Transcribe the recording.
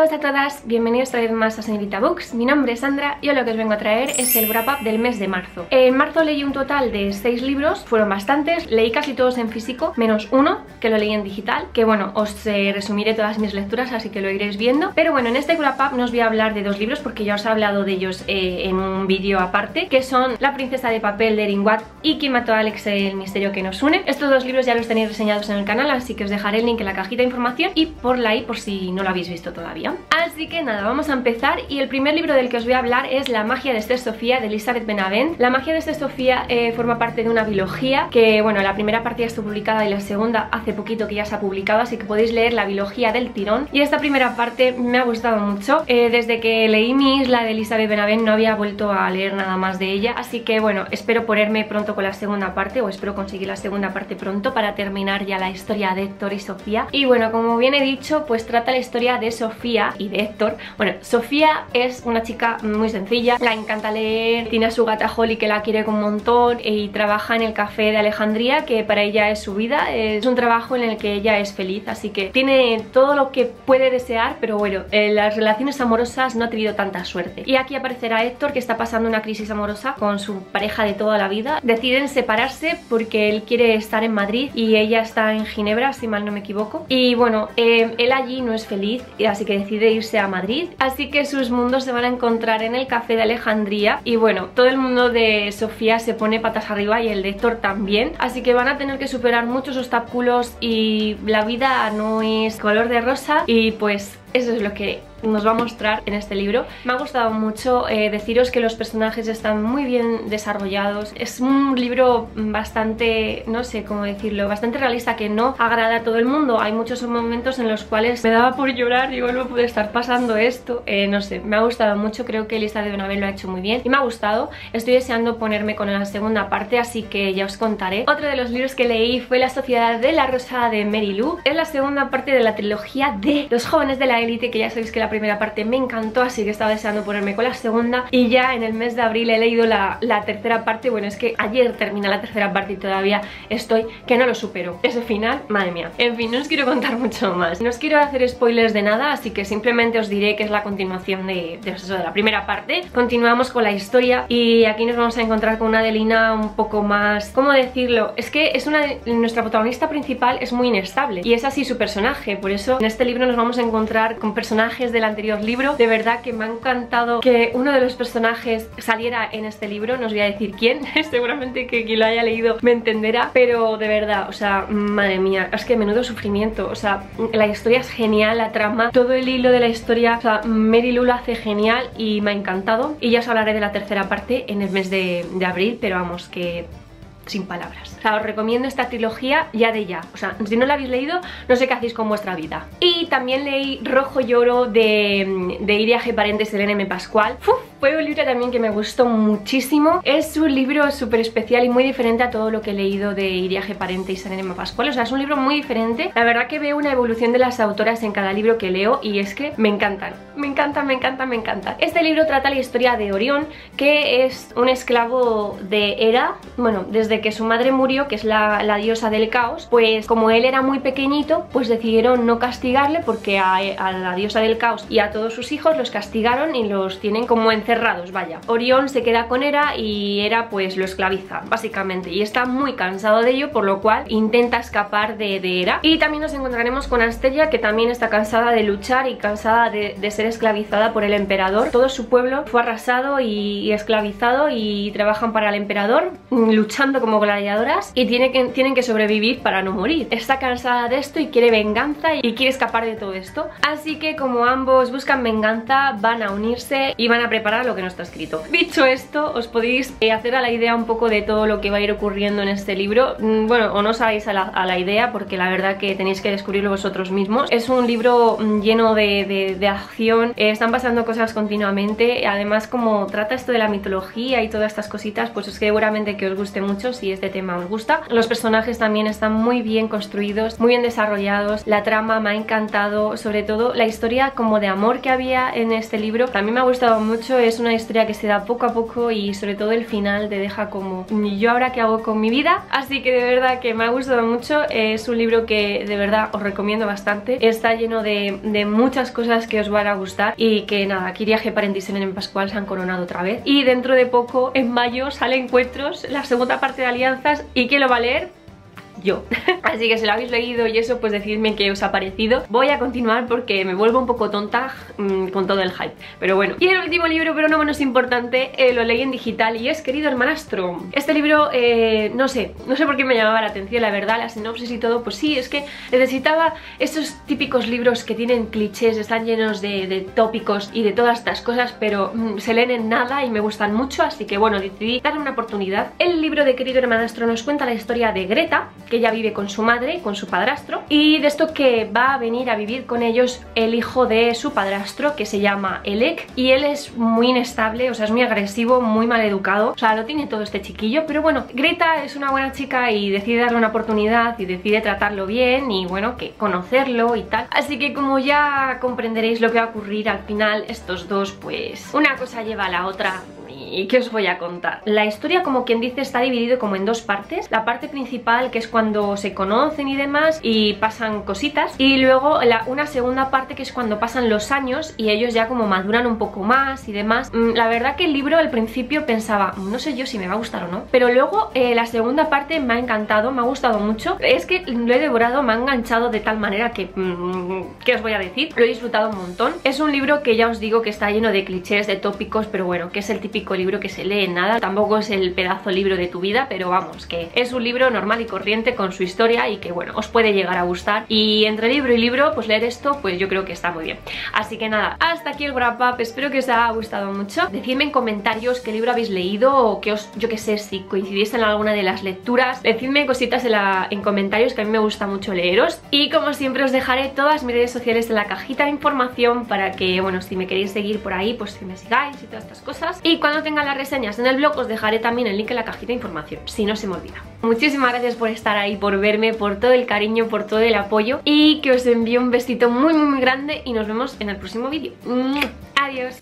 todos, a todas, bienvenidos otra vez más a Señorita Books Mi nombre es Sandra y hoy lo que os vengo a traer es el wrap up del mes de marzo. En marzo leí un total de 6 libros, fueron bastantes Leí casi todos en físico, menos uno que lo leí en digital Que bueno, os eh, resumiré todas mis lecturas, así que lo iréis viendo. Pero bueno, en este wrap up no os voy a hablar de dos libros Porque ya os he hablado de ellos eh, en un vídeo aparte Que son La princesa de papel de Erin Watt y Quien mató a Alex, el misterio que nos une. Estos dos libros ya los tenéis reseñados en el canal, así que os dejaré el link en la cajita de información Y por la i por si no lo habéis visto todavía Así que nada, vamos a empezar y el primer libro del que os voy a hablar es La magia de Esther Sofía de Elizabeth Benavent. La magia de Esther Sofía eh, forma parte de una biología que, bueno, la primera parte ya está publicada y la segunda hace poquito que ya se ha publicado, así que podéis leer la biología del tirón. Y esta primera parte me ha gustado mucho. Eh, desde que leí Mi isla de Elizabeth Benavent no había vuelto a leer nada más de ella, así que, bueno, espero ponerme pronto con la segunda parte o espero conseguir la segunda parte pronto para terminar ya la historia de Héctor y Sofía. Y bueno, como bien he dicho, pues trata la historia de Sofía y de Héctor. Bueno, Sofía es una chica muy sencilla, la encanta leer, tiene a su gata Holly que la quiere un montón y trabaja en el café de Alejandría que para ella es su vida, es un trabajo en el que ella es feliz, así que tiene todo lo que puede desear, pero bueno, en las relaciones amorosas no ha tenido tanta suerte. Y aquí aparecerá Héctor que está pasando una crisis amorosa con su pareja de toda la vida, deciden separarse porque él quiere estar en Madrid y ella está en Ginebra, si mal no me equivoco. Y bueno, eh, él allí no es feliz, así que decide irse a Madrid, así que sus mundos se van a encontrar en el café de Alejandría. Y bueno, todo el mundo de Sofía se pone patas arriba y el de Héctor también, así que van a tener que superar muchos obstáculos y la vida no es color de rosa. Y pues eso es lo que nos va a mostrar en este libro. Me ha gustado mucho eh, deciros que los personajes están muy bien desarrollados. Es un libro bastante, no sé cómo decirlo, bastante realista que no agrada a todo el mundo. Hay muchos momentos en los cuales me daba por llorar, digo, no puede estar pasando esto. Eh, no sé, me ha gustado mucho, creo que Elisa de Benavent lo ha hecho muy bien y me ha gustado. Estoy deseando ponerme con la segunda parte, así que ya os contaré. Otro de los libros que leí fue La Sociedad de la Rosa de Mary Lou. Es la segunda parte de la trilogía de Los Jóvenes de la Élite, que ya sabéis que la primera parte me encantó, así que estaba deseando ponerme con la segunda. Y ya en el mes de abril he leído la, tercera parte, bueno es que ayer termina la tercera parte y todavía estoy que no lo supero, ese final, madre mía. En fin, no os quiero contar mucho más, no os quiero hacer spoilers de nada, así que simplemente os diré que es la continuación de, de, eso, de la primera parte. Continuamos con la historia y aquí nos vamos a encontrar con una Adelina un poco más, ¿cómo decirlo? Es que es una nuestra protagonista principal es muy inestable y es así su personaje, por eso en este libro nos vamos a encontrar con personajes del anterior libro. De verdad que me ha encantado que uno de los personajes saliera en este libro. No os voy a decir quién, seguramente que quien lo haya leído me entenderá. Pero de verdad, o sea, madre mía, es que menudo sufrimiento. O sea, la historia es genial, la trama, todo el hilo de la historia. O sea, Mary Lou lo hace genial y me ha encantado. Y ya os hablaré de la tercera parte en el mes de, de abril, pero vamos, que sin palabras. O sea, os recomiendo esta trilogía ya de ya. O sea, si no la habéis leído, no sé qué hacéis con vuestra vida. Y también leí Rojo Lloro de, de Iria G. Parentes M. Pascual. Fue un libro también que me gustó muchísimo. Es un libro súper especial y muy diferente a todo lo que he leído de Iria G. Parente y Selene Pascual. O sea, es un libro muy diferente. La verdad que veo una evolución de las autoras en cada libro que leo y es que me encantan. Me encantan, me encantan, me encantan. Este libro trata la historia de Orión, que es un esclavo de Hera, bueno, desde que su madre murió, que es la, diosa del caos, pues como él era muy pequeñito, pues decidieron no castigarle porque a, la diosa del caos y a todos sus hijos los castigaron y los tienen como encerrados, vaya. Orión se queda con Hera y Hera pues lo esclaviza, básicamente, y está muy cansado de ello, por lo cual intenta escapar de, de Hera. Y también nos encontraremos con Asteria, que también está cansada de luchar y cansada de, ser esclavizada por el emperador. Todo su pueblo fue arrasado y, esclavizado y trabajan para el emperador, luchando como como gladiadoras y tiene que, tienen que sobrevivir para no morir. Está cansada de esto y quiere venganza y quiere escapar de todo esto. Así que como ambos buscan venganza, van a unirse y van a preparar lo que no está escrito. Dicho esto, os podéis eh, hacer a la idea un poco de todo lo que va a ir ocurriendo en este libro. Mm, bueno, o no sabéis a la, idea porque la verdad que tenéis que descubrirlo vosotros mismos. Es un libro mm, lleno de, de, acción, eh, están pasando cosas continuamente. Además, como trata esto de la mitología y todas estas cositas, pues es que seguramente que os guste mucho si este tema os gusta. Los personajes también están muy bien construidos, muy bien desarrollados, la trama me ha encantado, sobre todo la historia como de amor que había en este libro. A mí me ha gustado mucho, es una historia que se da poco a poco y sobre todo el final te deja como yo ahora qué hago con mi vida, así que de verdad que me ha gustado mucho, es un libro que de verdad os recomiendo bastante, está lleno de, muchas cosas que os van a gustar. Y que nada, Kiria G. Parentis en Pascual se han coronado otra vez. Y dentro de poco, en mayo, sale Encuentros, la segunda parte de Alianzas y que lo va a leer yo. Así que si lo habéis leído y eso pues decidme qué os ha parecido. Voy a continuar porque me vuelvo un poco tonta mmm, con todo el hype. Pero bueno, y el último libro pero no menos importante eh, lo leí en digital y es Querido Hermanastro Este libro, eh, no sé, no sé por qué me llamaba la atención la verdad, la sinopsis y todo. Pues sí, es que necesitaba esos típicos libros que tienen clichés, están llenos de, tópicos y de todas estas cosas Pero mmm, se leen en nada y me gustan mucho. Así que bueno, decidí darle una oportunidad. El libro de Querido Hermanastro nos cuenta la historia de Greta que ella vive con su madre, con su padrastro, y de esto que va a venir a vivir con ellos el hijo de su padrastro, que se llama Elec, y él es muy inestable, o sea, es muy agresivo, muy mal educado, o sea, lo tiene todo este chiquillo, pero bueno, Greta es una buena chica y decide darle una oportunidad y decide tratarlo bien y bueno, que conocerlo y tal. Así que como ya comprenderéis lo que va a ocurrir al final, estos dos, pues una cosa lleva a la otra ¿Y qué os voy a contar? La historia, como quien dice, está dividido como en dos partes. La parte principal, que es cuando se conocen y demás, y pasan cositas. Y luego la, una segunda parte, que es cuando pasan los años y ellos ya como maduran un poco más y demás. Mm, la verdad que el libro al principio pensaba, no sé yo si me va a gustar o no. Pero luego eh, la segunda parte me ha encantado, me ha gustado mucho. Es que lo he devorado, me ha enganchado de tal manera que... Mm, ¿Qué os voy a decir? Lo he disfrutado un montón. Es un libro que ya os digo que está lleno de clichés, de tópicos, pero bueno, que es el típico libro que se lee en nada, tampoco es el pedazo libro de tu vida, pero vamos, que es un libro normal y corriente con su historia y que bueno, os puede llegar a gustar. Y entre libro y libro, pues leer esto, pues yo creo que está muy bien. Así que nada, hasta aquí el wrap up, espero que os haya gustado mucho. Decidme en comentarios qué libro habéis leído o que os, yo que sé, si coincidís en alguna de las lecturas, decidme cositas en, comentarios que a mí me gusta mucho leeros. Y como siempre os dejaré todas mis redes sociales en la cajita de información para que, bueno, si me queréis seguir por ahí, pues que me sigáis y todas estas cosas. Y cuando tenga las reseñas en el blog os dejaré también el link en la cajita de información, si no se me olvida. Muchísimas gracias por estar ahí, por verme, por todo el cariño, por todo el apoyo y que os envío un besito muy muy grande y nos vemos en el próximo vídeo. Adiós.